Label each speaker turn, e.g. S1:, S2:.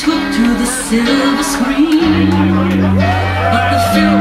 S1: Took to the silver screen, but the film.